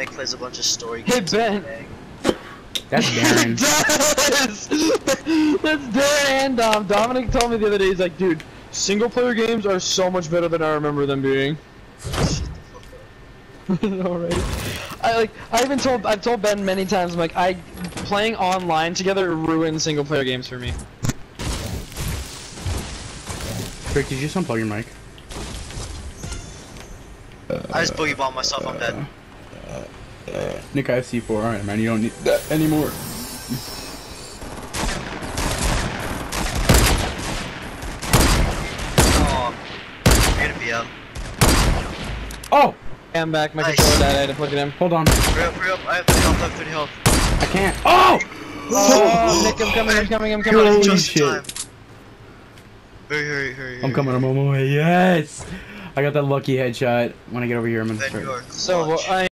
Dominic plays a bunch of story Hey. Ben. That's Darren. That's Darren and Dom. Dominic told me the other day, he's like, dude, single player games are so much better than I remember them being. Alright. I like I even told I've told Ben many times, I'm like, I playing online together ruins single player games for me. Rick, did you just unplug your mic? I just boogie bomb myself. I'm dead. Nick, I have C4. Alright, man, you don't need that anymore. Oh, you're gonna be up. Oh! I'm back, my Nice. controller died, I had to plug it in. Hold on. Hurry up, hurry up. I have 30 health. I have 30 health. I can't. Oh! oh! Oh, Nick, I'm coming, I'm coming, I'm coming. Holy Just in shit. time. Hurry, hurry, hurry. I'm hurry. coming, I'm on my way. Yes! I got that lucky headshot. When I get over here, I'm gonna Then start. So, well, I